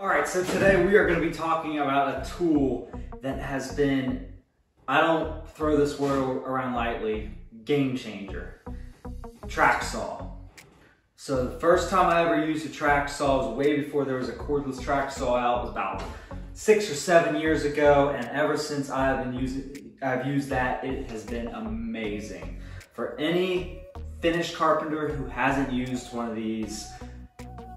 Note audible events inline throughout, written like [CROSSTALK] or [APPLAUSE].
All right, so today we are going to be talking about a tool that has been, I don't throw this word around lightly, game changer. Track saw. So the first time I ever used a track saw was way before there was a cordless track saw out. It was about six or seven years ago, and ever since I've been using, I've used that, it has been amazing. For any finished carpenter who hasn't used one of these,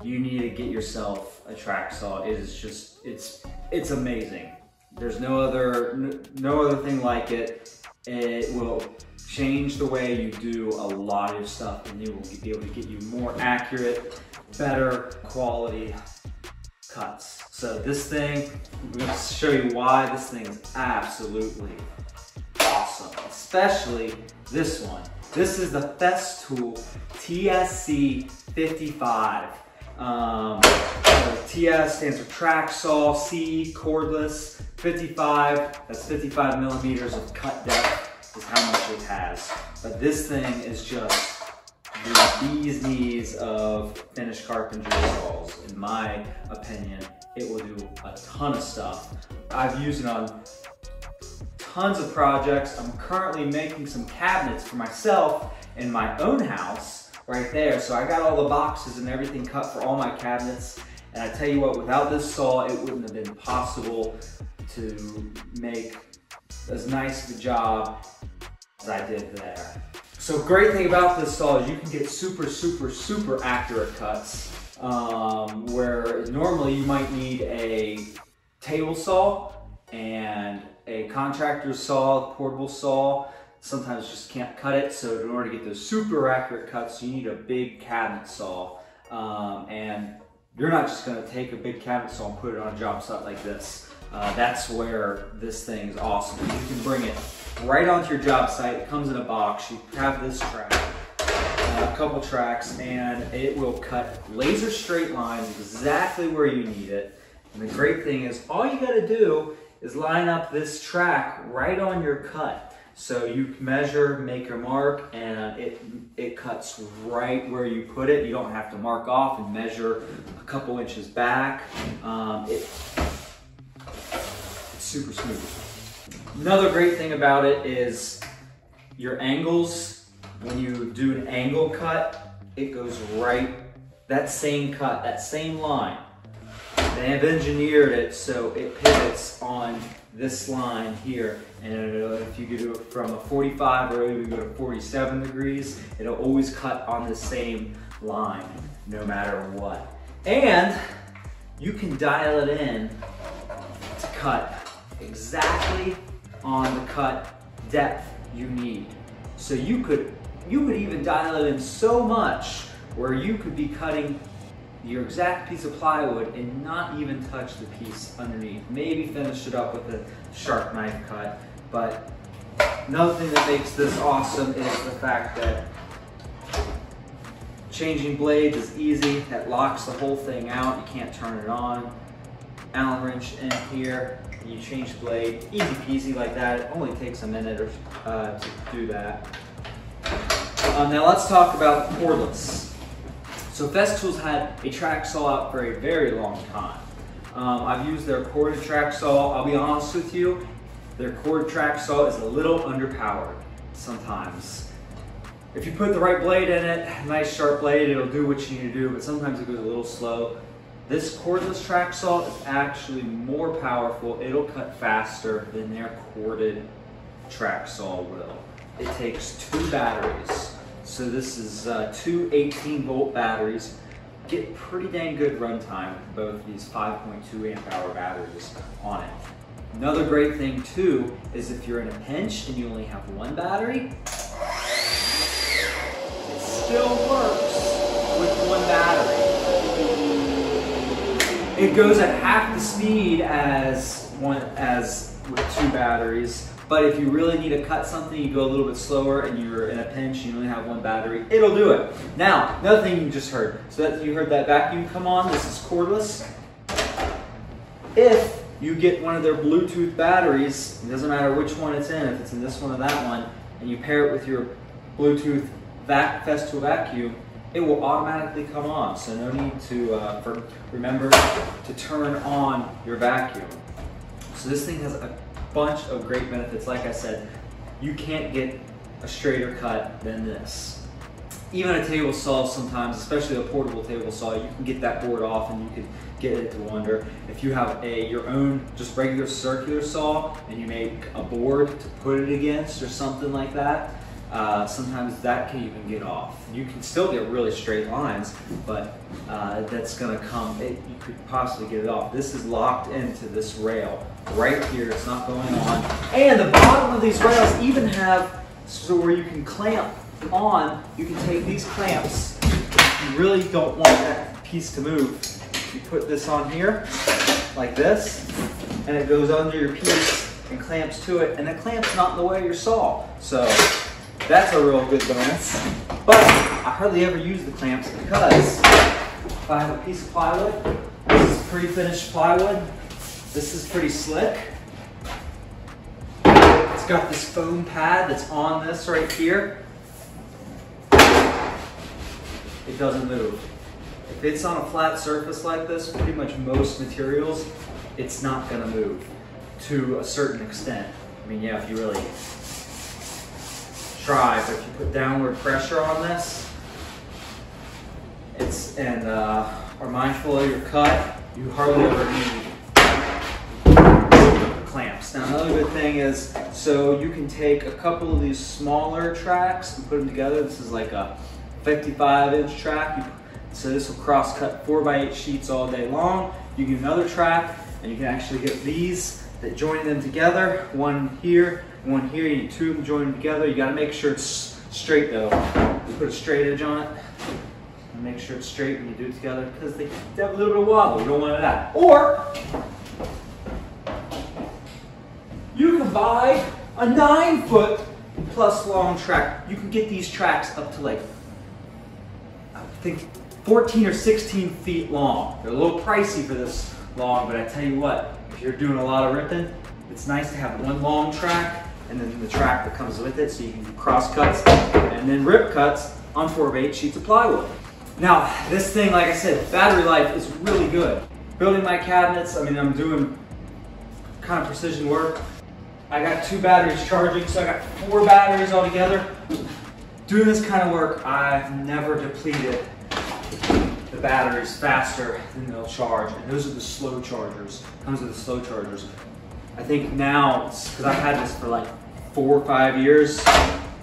you need to get yourself a track saw. It is just, it's, it's amazing. There's no other, no other thing like it. It will change the way you do a lot of stuff and you will be able to get you more accurate, better quality cuts. So this thing, I'm gonna show you why this thing is absolutely awesome, especially this one. This is the Festool TSC 55. Um, TS stands for track saw, C cordless, 55, that's 55 millimeters of cut depth is how much it has. But this thing is just the bee's knees of finished carpentry saws. In my opinion, it will do a ton of stuff. I've used it on tons of projects. I'm currently making some cabinets for myself in my own house right there. So I got all the boxes and everything cut for all my cabinets. And I tell you what, without this saw, it wouldn't have been possible to make as nice of a job as I did there. So great thing about this saw is you can get super, super, super accurate cuts um, where normally you might need a table saw and a contractor's saw, portable saw, sometimes just can't cut it. So in order to get those super accurate cuts, you need a big cabinet saw. Um, and you're not just gonna take a big cabinet saw and put it on a job site like this. Uh, that's where this thing is awesome. You can bring it right onto your job site. It comes in a box. You have this track, uh, a couple tracks, and it will cut laser straight lines exactly where you need it. And the great thing is all you gotta do is line up this track right on your cut. So you measure, make your mark, and it, it cuts right where you put it. You don't have to mark off and measure a couple inches back. Um, it, it's super smooth. Another great thing about it is your angles. When you do an angle cut, it goes right, that same cut, that same line. They have engineered it so it pivots on this line here. And if you do it from a 45 or even go to 47 degrees, it'll always cut on the same line, no matter what. And you can dial it in to cut exactly on the cut depth you need. So you could, you could even dial it in so much where you could be cutting your exact piece of plywood and not even touch the piece underneath. Maybe finish it up with a sharp knife cut, but another thing that makes this awesome is the fact that changing blades is easy. That locks the whole thing out. You can't turn it on. Allen wrench in here. You change the blade. Easy peasy like that. It only takes a minute or, uh, to do that. Um, now let's talk about cordless. So Festool's had a track saw out for a very long time. Um, I've used their corded track saw. I'll be honest with you, their corded track saw is a little underpowered sometimes. If you put the right blade in it, nice sharp blade, it'll do what you need to do, but sometimes it goes a little slow. This cordless track saw is actually more powerful. It'll cut faster than their corded track saw will. It takes two batteries. So this is uh, two 18 volt batteries. Get pretty dang good runtime with both these 5.2 amp hour batteries on it. Another great thing too is if you're in a pinch and you only have one battery, it still works with one battery. It goes at half the speed as one as with two batteries, but if you really need to cut something, you go a little bit slower and you're in a pinch you only have one battery, it'll do it. Now, another thing you just heard. So that you heard that vacuum come on, this is cordless. If you get one of their Bluetooth batteries, it doesn't matter which one it's in, if it's in this one or that one, and you pair it with your Bluetooth vac Festool vacuum, it will automatically come on. So no need to uh, remember to turn on your vacuum. So this thing has a bunch of great benefits. Like I said, you can't get a straighter cut than this. Even a table saw sometimes, especially a portable table saw, you can get that board off and you can get it to under. If you have a your own just regular circular saw and you make a board to put it against or something like that, uh, sometimes that can even get off. You can still get really straight lines, but uh, that's gonna come, it, you could possibly get it off. This is locked into this rail right here, it's not going on. And the bottom of these rails even have so where you can clamp on, you can take these clamps, you really don't want that piece to move. You put this on here, like this, and it goes under your piece and clamps to it, and the clamp's not in the way of your saw. So that's a real good bonus. But I hardly ever use the clamps because if I have a piece of plywood, this is pre-finished plywood, this is pretty slick. It's got this foam pad that's on this right here. It doesn't move. If it's on a flat surface like this, pretty much most materials, it's not gonna move to a certain extent. I mean, yeah, if you really try, but if you put downward pressure on this, it's and uh, are mindful of your cut, you hardly ever need another good thing is, so you can take a couple of these smaller tracks and put them together. This is like a 55 inch track. So this will cross cut four by eight sheets all day long. You get another track and you can actually get these that join them together. One here one here, you need two of them joined together. You gotta make sure it's straight though. You put a straight edge on it. And make sure it's straight when you do it together because they have a little bit of wobble. You don't want that. Or buy a nine foot plus long track. You can get these tracks up to like, I think 14 or 16 feet long. They're a little pricey for this long, but I tell you what, if you're doing a lot of ripping, it's nice to have one long track and then the track that comes with it so you can do cross cuts and then rip cuts on 4 by 8 sheets of plywood. Now, this thing, like I said, battery life is really good. Building my cabinets, I mean, I'm doing kind of precision work. I got two batteries charging, so I got four batteries altogether. Doing this kind of work, I've never depleted the batteries faster than they'll charge. And those are the slow chargers. Comes with the slow chargers. I think now, because I've had this for like four or five years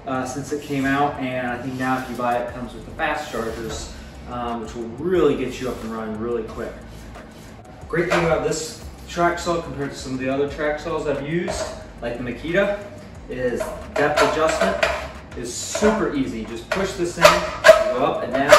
uh, since it came out, and I think now if you buy it, it comes with the fast chargers, um, which will really get you up and running really quick. Great thing about this track saw compared to some of the other track saws I've used, like the Makita, is depth adjustment is super easy. Just push this in, go up and down,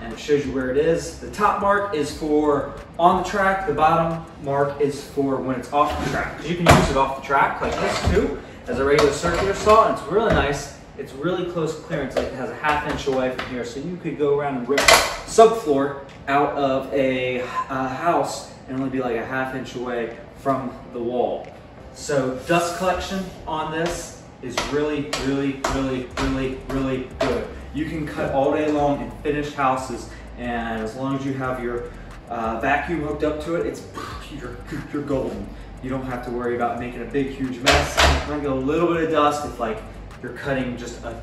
and it shows you where it is. The top mark is for on the track, the bottom mark is for when it's off the track. Because you can use it off the track like this too, as a regular circular saw, and it's really nice. It's really close clearance, like it has a half inch away from here, so you could go around and rip subfloor out of a, a house and only be like a half inch away from the wall. So dust collection on this is really, really, really, really, really good. You can cut all day long in finished houses, and as long as you have your uh, vacuum hooked up to it, it's [LAUGHS] you're, [LAUGHS] you're golden. You don't have to worry about making a big, huge mess. You might get a little bit of dust if like you're cutting just a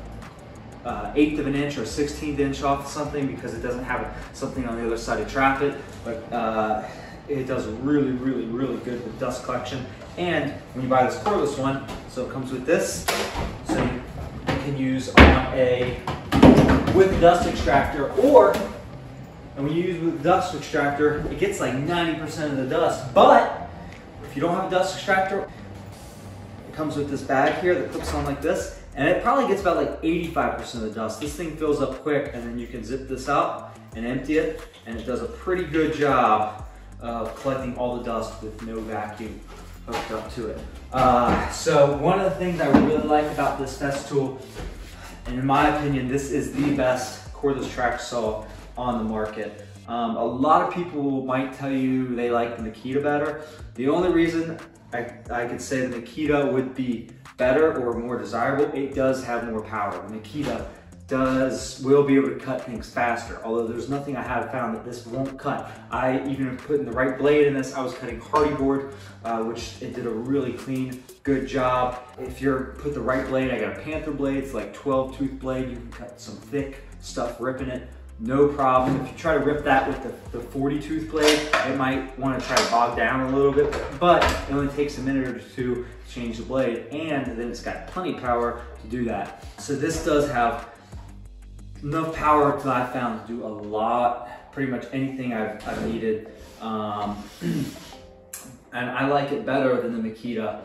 uh, eighth of an inch or 16th inch off something because it doesn't have something on the other side to trap it. But uh, it does really, really, really good with dust collection. And when you buy this cordless one, so it comes with this, so you can use on a with dust extractor or and when you use with dust extractor it gets like 90% of the dust. But if you don't have a dust extractor it comes with this bag here that clips on like this and it probably gets about like 85% of the dust. This thing fills up quick and then you can zip this out and empty it and it does a pretty good job collecting all the dust with no vacuum hooked up to it uh, so one of the things I really like about this Festool and in my opinion, this is the best cordless track saw on the market. Um, a lot of people might tell you they like the Makita better. The only reason I, I could say the Makita would be better or more desirable, it does have more power. The Makita does will be able to cut things faster. Although there's nothing I have found that this won't cut. I even put in the right blade in this. I was cutting Hardie board, uh, which it did a really clean, good job. If you're put the right blade, I got a Panther blade. It's like 12 tooth blade. You can cut some thick stuff ripping it. No problem. If you try to rip that with the, the 40 tooth blade, it might want to try to bog down a little bit, but it only takes a minute or two to change the blade, and then it's got plenty power to do that. So this does have enough power that I found to do a lot, pretty much anything I've, I've needed. Um, [CLEARS THROAT] and I like it better than the Makita,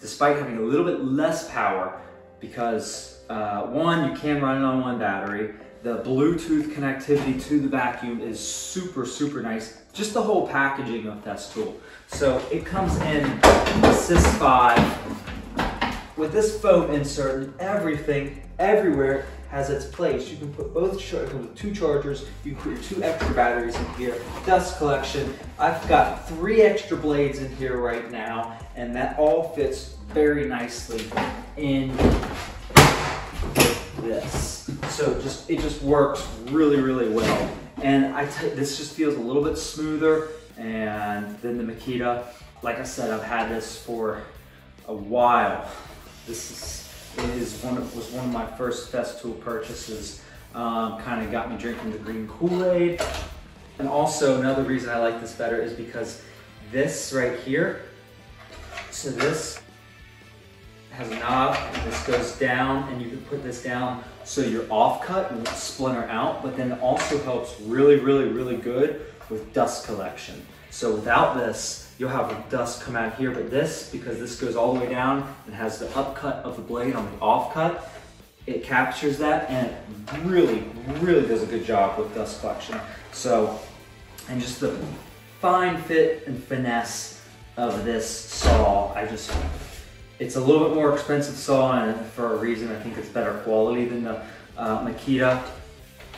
despite having a little bit less power because uh, one, you can run it on one battery. The Bluetooth connectivity to the vacuum is super, super nice. Just the whole packaging of this tool. So it comes in Assist 5 with this foam insert and everything, everywhere has its place. You can put both, with two chargers, you can put two extra batteries in here, dust collection. I've got three extra blades in here right now, and that all fits very nicely in this. So just it just works really, really well. And I this just feels a little bit smoother and than the Makita. Like I said, I've had this for a while. This is is one of, was one of my first Festool purchases. Um, kind of got me drinking the green Kool-Aid. And also another reason I like this better is because this right here, so this has a knob, and this goes down and you can put this down so your offcut won't splinter out, but then it also helps really, really, really good with dust collection. So without this, you'll have dust come out here, but this, because this goes all the way down and has the upcut of the blade on the offcut, it captures that and it really, really does a good job with dust collection. So, and just the fine fit and finesse of this saw, I just, it's a little bit more expensive saw and for a reason I think it's better quality than the uh, Makita.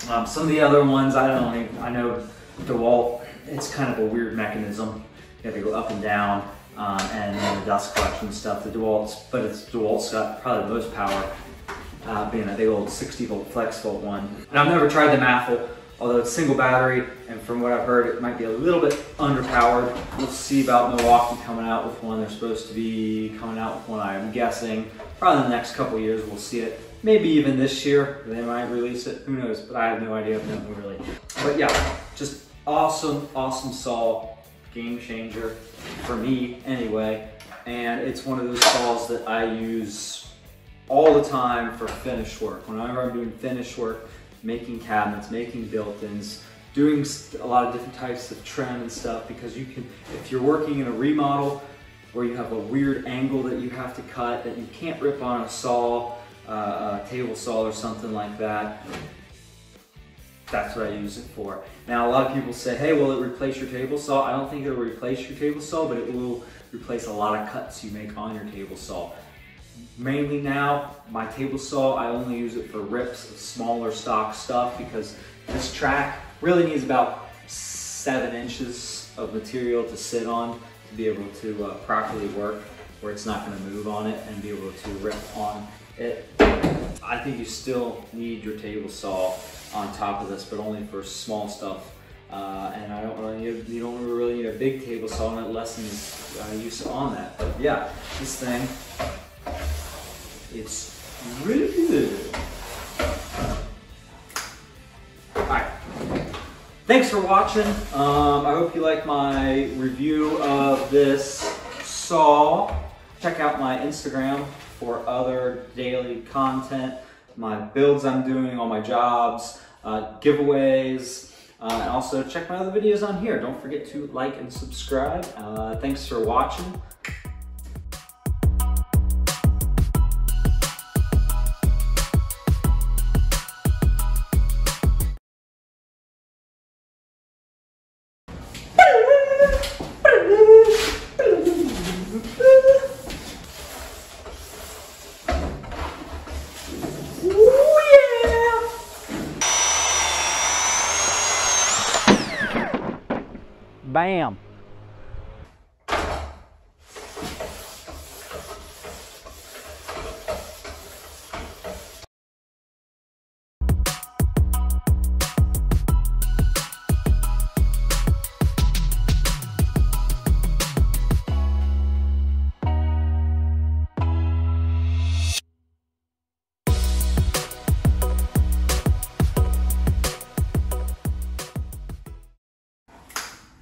Um, some of the other ones, I don't even, I know DeWalt, it's kind of a weird mechanism. You have to go up and down, um, and then the dust collection stuff. The DeWalt's, but it's DeWalt's got probably the most power, uh, being a big old 60 volt FlexVolt one. And I've never tried the Mafell, although it's single battery, and from what I've heard, it might be a little bit underpowered. We'll see about Milwaukee coming out with one. They're supposed to be coming out with one, I'm guessing. Probably in the next couple years, we'll see it. Maybe even this year, they might release it. Who knows? But I have no idea. No, really. But yeah, just awesome, awesome saw game changer for me anyway. And it's one of those saws that I use all the time for finish work. Whenever I'm doing finish work, making cabinets, making built-ins, doing a lot of different types of trim and stuff because you can, if you're working in a remodel where you have a weird angle that you have to cut that you can't rip on a saw, uh, a table saw or something like that, that's what I use it for. Now, a lot of people say, hey, will it replace your table saw? I don't think it'll replace your table saw, but it will replace a lot of cuts you make on your table saw. Mainly now, my table saw, I only use it for rips of smaller stock stuff because this track really needs about seven inches of material to sit on to be able to uh, properly work where it's not going to move on it and be able to rip on it. I think you still need your table saw on top of this, but only for small stuff. Uh, and I don't really need, you don't really need a big table saw and it lessens uh, use on that. But yeah, this thing, it's really good. Alright, thanks for watching. Um, I hope you like my review of this saw. Check out my Instagram for other daily content my builds I'm doing, all my jobs, uh, giveaways, uh, and also check my other videos on here. Don't forget to like and subscribe. Uh, thanks for watching. Bam.